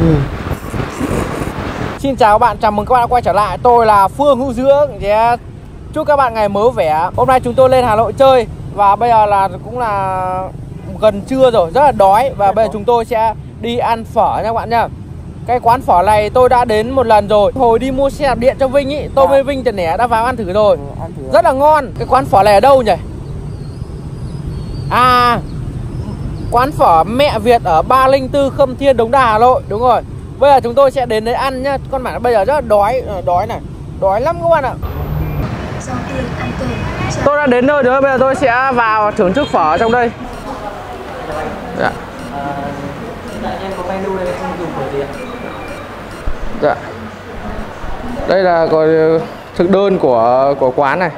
ừ. Xin chào các bạn, chào mừng các bạn đã quay trở lại. Tôi là Phương Hữu Dưỡng yeah. Chúc các bạn ngày mới vẻ. Hôm nay chúng tôi lên Hà Nội chơi Và bây giờ là cũng là gần trưa rồi, rất là đói Và bây giờ chúng tôi sẽ đi ăn phở nha các bạn nha. Cái quán phở này tôi đã đến một lần rồi. Hồi đi mua xe đạp điện cho Vinh ý Tôi à. với Vinh Trần Nẻ đã vào ăn thử rồi. Ừ, ăn thử Rất là ngon. Cái quán phở này ở đâu nhỉ? À Quán phở mẹ Việt ở 304 Khâm Thiên Đống Đà Hà Nội Đúng rồi. Bây giờ chúng tôi sẽ đến đấy ăn nhá. Con bạn bây giờ rất là đói Đói này. Đói lắm các bạn ạ. Tôi đã đến nơi rồi Bây giờ tôi sẽ vào thưởng thức phở trong đây. Dạ? Dạ. Đây là có thực đơn của của quán này.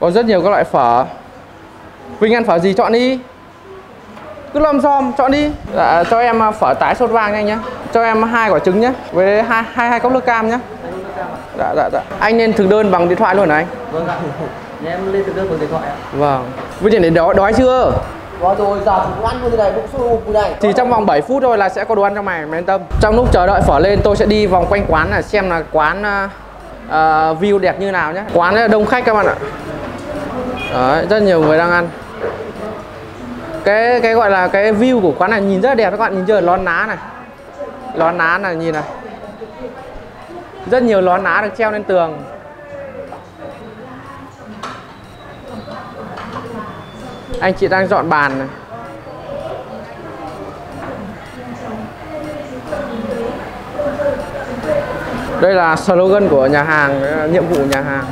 Có rất nhiều các loại phở. Vinh ăn phở gì chọn đi cứ lom xom chọn đi. Dạ, cho em à, phở tái sốt vàng nha anh nhé cho em hai quả trứng nhé với hai hai hai cốc nước cam nhé dạ dạ dạ. Anh nên thực đơn bằng điện thoại luôn hả anh? Vâng ạ. Em lên thực đơn bằng điện thoại ạ. Vâng. Bây giờ để đói đói chưa? Rồi rồi, giờ chúng ăn như thế này, bụng sôi như này. Chỉ trong vòng 7 phút thôi là sẽ có đồ ăn trong mày, mày yên tâm. Trong lúc chờ đợi phở lên tôi sẽ đi vòng quanh quán là xem là quán uh, view đẹp như nào nhé Quán rất là đông khách các bạn ạ. Đấy, rất nhiều người đang ăn cái cái gọi là cái view của quán này nhìn rất là đẹp các bạn, nhìn chưa? Lón ná này. Lón ná này, nhìn này. Rất nhiều lón ná được treo lên tường. Anh chị đang dọn bàn này. Đây là slogan của nhà hàng, nhiệm vụ nhà hàng.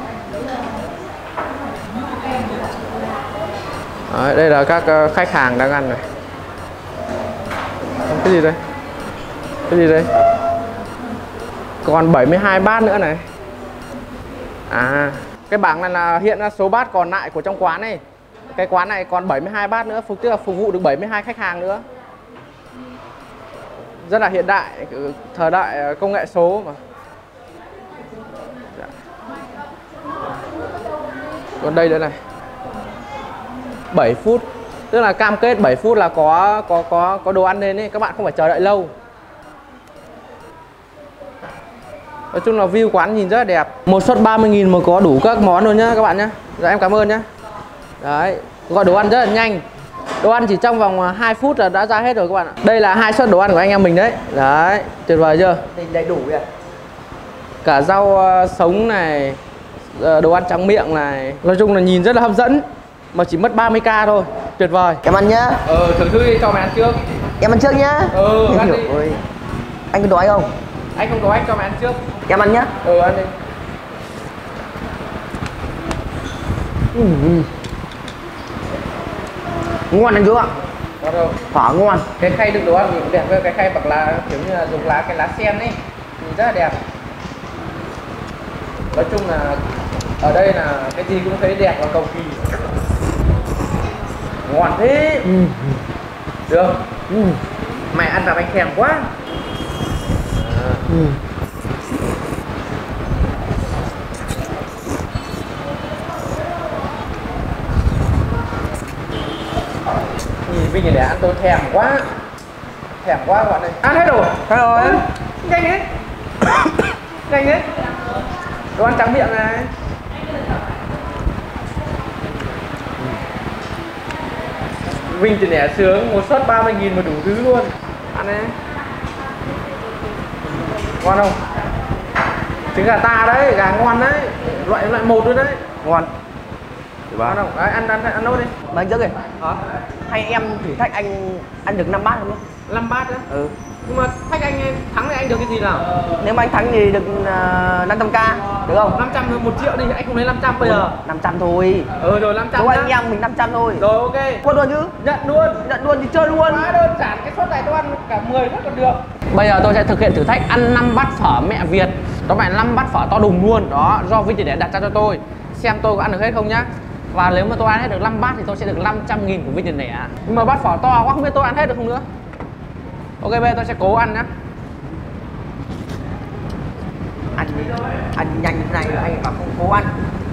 Đấy, đây là các ờ, khách hàng đang ăn này. Cái gì đây? Cái gì đây? Còn 72 bát nữa này. À cái bảng này là hiện ra số bát còn lại của trong quán này. Cái quán này còn 72 bát nữa phục tức là phục vụ được 72 khách hàng nữa. Rất là hiện đại ừ, thời đại ờ, công nghệ số mà. Dạ. Còn đây nữa này. 7 phút. Tức là cam kết 7 phút là có có có có đồ ăn lên ấy các bạn không phải chờ đợi lâu. Nói chung là view quán nhìn rất là đẹp. Một suất 30.000 mà có đủ các món luôn nhá các bạn nhá. Dạ em cảm ơn nhá. Đấy Gọi đồ ăn rất là nhanh. Đồ ăn chỉ trong vòng 2 phút là đã ra hết rồi các bạn ạ. Đây là hai suất đồ ăn của anh em mình đấy. Đấy tuyệt vời chưa? Đầy đủ vậy Cả rau uh, sống này uh, Đồ ăn trắng miệng này. Nói chung là nhìn rất là hấp dẫn mà chỉ mất 30k thôi. Tuyệt vời. Em ăn nhá. Ờ thử thư đi cho mày ăn trước. Em ăn trước nhá. Ừ ăn đi. Ôi. anh có đói không? Anh không đói anh cho mày ăn trước. Em ăn nhá. Ừ ăn đi. Ừ. ngon anh chú ạ phở ngon. Cái khay đựng đồ ăn thì cũng đẹp với cái khay bạc lá kiểu như là dùng lá cái lá sen ấy. Nhìn rất là đẹp. Nói chung là ở đây là cái gì cũng thấy đẹp và cầu kỳ ngon thế. Ừ. được. Ừ. mày ăn làm anh thèm quá. À. ừ. nhìn bây giờ để ăn tôi thèm quá. Thèm quá bạn ơi. Ăn hết rồi hết rồi nhanh hết nhanh hết đồ ăn trắng miệng này Vinh thì nẻ sướng một suất 30 nghìn mà đủ thứ luôn. Ăn đấy ngon không? Trứng gà ta đấy gà ngon đấy. Loại loại một luôn đấy. Ngon. Ngon không? Đấy, ăn ăn ăn nốt đi. Mà anh trước đi hả? Hay em thử thách anh ăn được 5 bát không nhé 5 bát nữa ừ. Nhưng mà thách anh thắng thì anh được cái gì nào? Nếu mà anh thắng thì được uh, 500k được không? 500 thôi 1 triệu đi anh không lấy 500 bây giờ. 500 thôi. Ừ rồi 500 thôi anh em mình 500 thôi. Rồi ok. Quân luôn chứ? Nhận luôn. Nhận luôn thì chơi luôn. Quá đơn giản cái suất này tôi ăn cả 10 suất còn được. Bây giờ tôi sẽ thực hiện thử thách ăn 5 bát phở mẹ Việt. Đó phải 5 bát phở to đùng luôn. Đó do Vinh để đặt ra cho tôi. Xem tôi có ăn được hết không nhá. Và nếu mà tôi ăn hết được 5 bát thì tôi sẽ được 500 nghìn của Vinh Tiền Lẻ Nhưng mà bát phở to quá không biết tôi ăn hết được không nữa Ok bây giờ tôi sẽ cố ăn nhá. Ăn ăn nhanh như này anh bảo không cố ăn.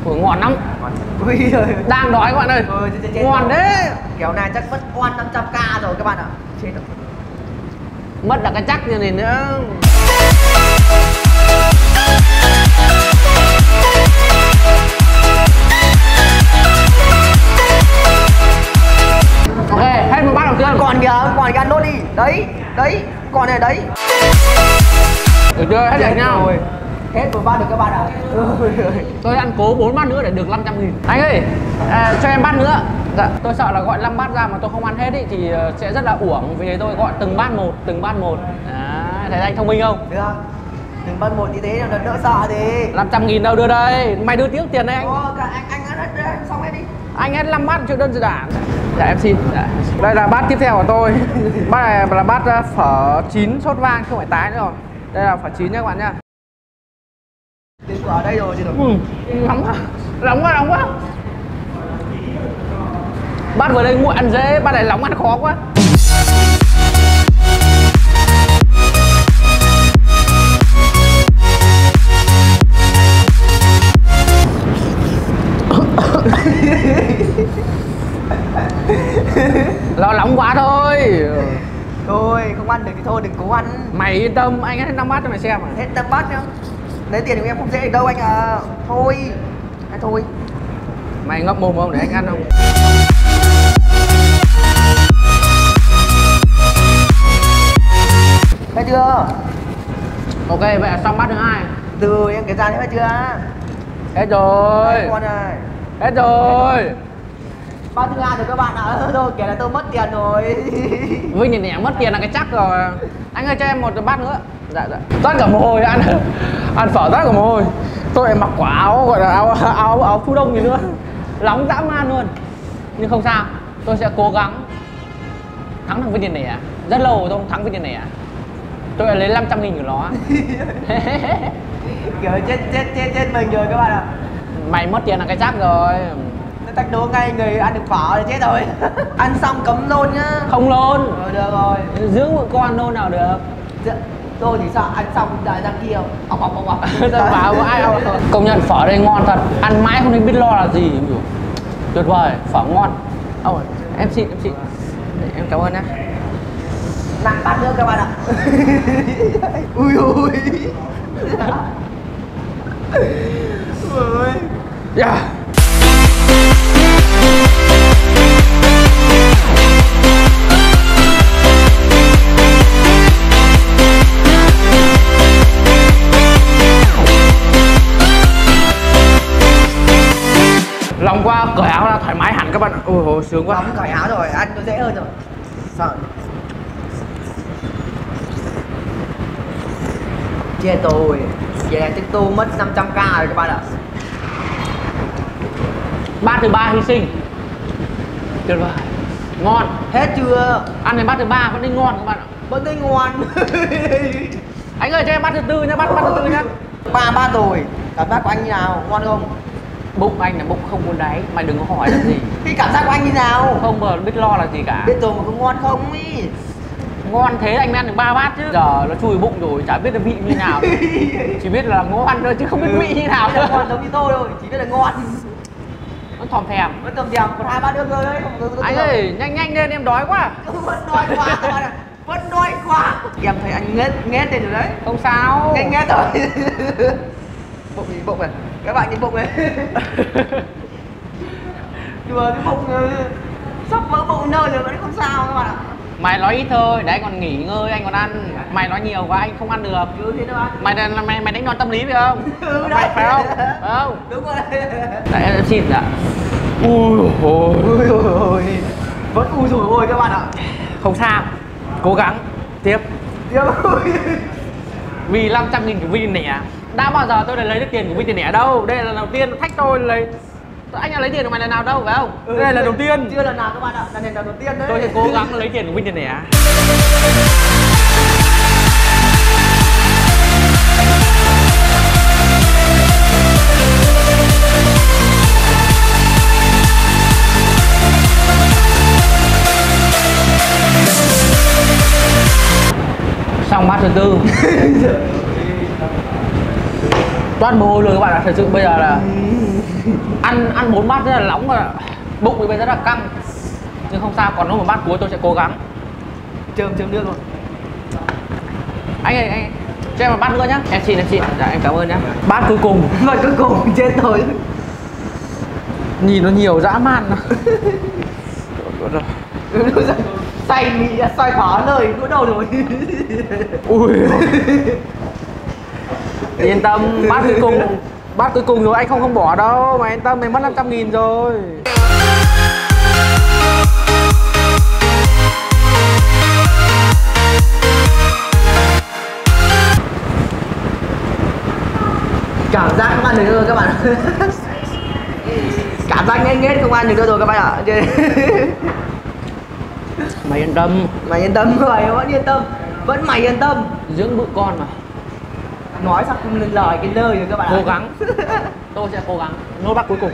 Ủa ngon lắm. Ui ơi Đang đói các bạn ơi. Ừ, chết, chết, Ngon đấy Kéo này chắc mất oan 500k rồi các bạn ạ. Chết rồi. Mất là cái chắc như này nữa. Ok hết một bát đầu tiên. Còn kìa còn kìa ăn nốt đi. Đấy đấy còn này đấy. Được chưa? Hết được nhau. Rồi. hết một bát được các bạn ạ. Tôi ăn cố 4 bát nữa để được 500 nghìn. Anh ơi à, cho em bát nữa. Dạ. Tôi sợ là gọi 5 bát ra mà tôi không ăn hết ý, thì ờ, sẽ rất là uổng. Vì thế tôi gọi từng bát một từng bát một. À, thấy anh thông minh không? Được. Đừng bắt một như thế là đỡ sợ thì. 500 nghìn đâu đưa đây. Mày đưa tiếc tiền đấy anh. Ô, cả anh anh ăn hết xong hết đi. Anh hết 5 bát chuyện đơn giản dạ em xin. Dạ. đây là bát tiếp theo của tôi. Bát này là bát ờ, phở chín sốt vang không phải tái nữa rồi. Đây là phở chín nhé các bạn nhá tiền ở đây rồi thì được ừ, nóng quá. Nóng quá nóng quá. Bát vừa đây nguội ăn dễ bát này nóng ăn khó quá lo nóng quá thôi. Thôi không ăn được thì thôi đừng cố ăn. Mày yên tâm anh hết năm bát cho mày xem à hết tâm bát nhá. Lấy tiền của em không dễ đâu anh à thôi. Anh thôi. Mày ngậm mồm không để anh ăn không? Hết chưa? Ok vậy là xong bát thứ hai. Từ em kể ra hết chưa? Hết rồi. Con này hết rồi bát thứ hai rồi các bạn ạ? Thôi kể là tôi mất tiền rồi. Vinh nhìn nhẹ mất tiền là cái chắc rồi. Anh ơi cho em một bát nữa. Dạ dạ. Toát cả mồ hôi ăn Ăn phở toát cả mồ hôi. Tôi lại mặc quả áo gọi là áo áo áo phu đông gì nữa. Nóng dã man luôn. Nhưng không sao. Tôi sẽ cố gắng Thắng thằng Vinh Điền này à Rất lâu rồi tôi không thắng Vinh Điền này à Tôi lại lấy 500 nghìn của nó. Kiểu chết chết chết chết mình rồi các bạn ạ. Mày mất tiền là cái chắc rồi nó tách đố ngay người ăn được phở là chết rồi. Ăn xong cấm nôn nhá. Không lôn rồi được rồi. Dưỡng một con nôn nào được? Dạ, tôi thì sợ ăn xong lại ra kia. Ọc ọc ọc ọc. Bảo có ai Công nhận phở đây ngon thật. Ăn mãi không biết lo là gì. Tuyệt vời, phở ngon. Ôi, em xin, em xin Để Em cảm ơn nhé nặng bát nữa các bạn ạ. Ui ui ui. Yeah. Lòng qua cởi áo ra thoải mái hẳn các bạn. Ôi ôi sướng quá. Nóng cởi áo rồi, ăn nó dễ hơn rồi. Sợ. Chết tôi. Vậy là tích tu mất 500k rồi các bạn ạ. Bát thứ ba hy sinh. Tuyệt vời. Ngon. Hết chưa? Ăn đến bát thứ ba vẫn thấy ngon các bạn ạ. Vẫn thấy ngon. Anh ơi cho em bát thứ tư nhá, bát bát thứ tư nhá. Ba bát rồi. Cảm giác của anh như nào? Ngon không? Bụng anh là bụng không muốn đáy, mày đừng có hỏi làm gì. Thì cảm giác của anh như nào? Không giờ biết lo là gì cả. Biết rồi mà có ngon không ý? Ngon thế anh mới ăn được ba bát chứ. Giờ nó chui bụng rồi, chả biết là vị như nào Chỉ biết là ngon thôi chứ không biết vị như nào là ngon giống như tôi thôi, chỉ biết là ngon. Nó thòm thèm. Vẫn tầm thèm, còn hai bát nữa thôi đấy Anh ơi, nhanh nhanh lên em đói quá. Vẫn đói quá vẫn đói quá. Em thấy anh nghét nghét lên rồi đấy. Không sao. Nghét nghét rồi. Bụng gì bụng này các bạn nhìn bụng này. Đùa cái bụng ờ, sắp vỡ bụng nơi rồi vẫn không sao các bạn ạ. Mày nói ít thôi, anh còn nghỉ ngơi, anh còn ăn. Mày nói nhiều quá anh không ăn được. Cứ thế thôi. Mày là mày mày đánh đòn tâm lý phải không? ừ, mày đấy. phải không? Phải không? đúng rồi. Đấy em xin ạ. Ui ôi. Ui ui vẫn ui rồi ôi các bạn ạ. Không sao. Cố gắng. Tiếp. Tiếp. Vì 500 nghìn của Vin nẻ Đã bao giờ tôi đã lấy được tiền của Vin tiền nẻ đâu? Đây là lần đầu tiên thách tôi lấy Anh đã lấy tiền của mày lần nào đâu phải không? Ừ, Đây là lần đầu tiên. chưa lần nào các bạn ạ là lần đầu tiên đấy. Tôi sẽ cố gắng lấy tiền của Vin tiền nẻ Toát mồ hôi luôn các bạn ạ. Thật sự bây giờ là Ăn ăn bốn bát rất là nóng ạ. Bụng thì bây giờ rất là căng. Nhưng không sao còn có một bát cuối tôi sẽ cố gắng. Chơm chơm nước rồi. Anh ơi anh cho em một bát nữa nhá. Em xin em xin. Dạ em cảm ơn nhá. Bát cuối cùng. Mà cuối cùng chết tôi nhìn nó nhiều dã man nó say mì xoay khó lời đũa đầu rồi. Ui yên tâm bát cuối cùng bát cuối cùng rồi anh không không bỏ đâu mà yên tâm mình mất 500 nghìn rồi. Cảm giác không ăn được rồi các bạn. Cảm giác nghe nghét không ăn được nữa rồi các bạn ạ. Mày yên tâm. Mày yên tâm mày vẫn yên tâm vẫn mày yên tâm. Dưỡng bự con mà nói sao không lưng lời cái lời rồi các bạn ạ. Cố gắng. Tôi sẽ cố gắng. Nốt bát cuối cùng.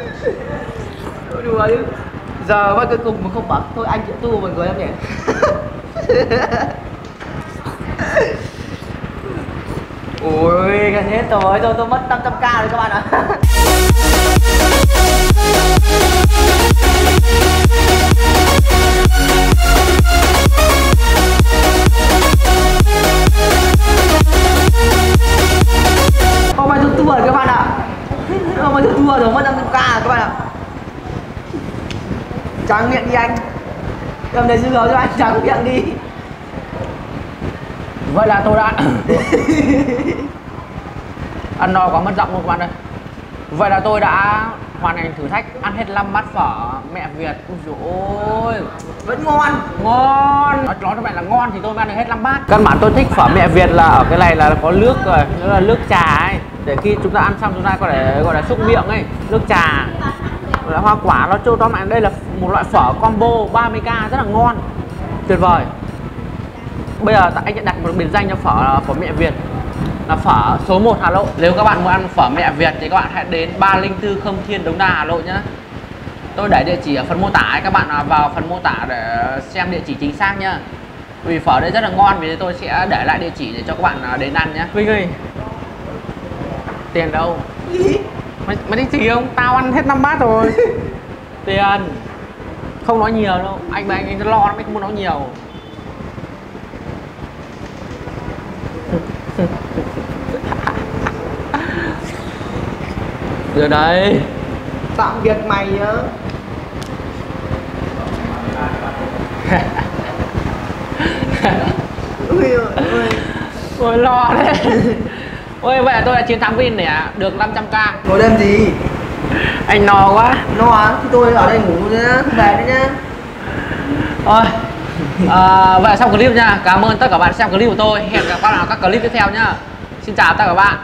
Đùa chứ giờ bắt cuối cùng mà không bảo thôi anh chịu tu mọi người em nhỉ? Ui gần hết rồi. Tôi tôi mất 500 k rồi các bạn ạ. Hôm Cầm đầy dư cho anh trắng miệng đi. Vậy là tôi đã ăn no quá mất giọng luôn các bạn ơi. Vậy là tôi đã hoàn thành thử thách ăn hết 5 bát phở mẹ Việt. Dồi ôi. Vẫn ngon. Ngon. Nói cho mẹ là ngon thì tôi mới ăn được hết 5 bát. Căn bản tôi thích phở mẹ Việt là ở cái này là có nước rồi nó là nước trà ấy. Để khi chúng ta ăn xong chúng ta có thể gọi là xúc miệng ấy nước trà là hoa quả nó cho tóm lại đây là một loại phở combo 30k rất là ngon. Tuyệt vời. Bây giờ anh sẽ đặt một biệt danh cho phở phở mẹ Việt. Là phở số 1 Hà Nội nếu các bạn muốn ăn phở mẹ Việt thì các bạn hãy đến 304 Khâm Thiên Đống Đa Hà Nội nhé. Tôi để địa chỉ ở phần mô tả ấy. các bạn vào phần mô tả để xem địa chỉ chính xác nhá vì phở đây rất là ngon vì tôi sẽ để lại địa chỉ để cho các bạn đến ăn nhé. Vinh ơi. Tiền đâu mày, mày đi chỉ không? Tao ăn hết năm bát rồi. Tiền không nói nhiều đâu. Anh mà anh, anh lo lắm anh không muốn nói nhiều. Giờ đây. Tạm biệt mày nhá. Ui ôi ôi Ôi lo đấy Ôi vậy là tôi đã chiến thắng Vin này Được 500k Ngồi đêm gì? Anh no quá. No á? Thì tôi ở đây ngủ nhá, không về nữa nhá. Thôi. À, Vậy là xong clip nha. Cảm ơn tất cả bạn xem clip của tôi. Hẹn gặp các bạn ở các clip tiếp theo nhá. Xin chào tất cả các bạn